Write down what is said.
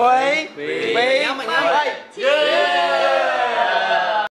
quý vị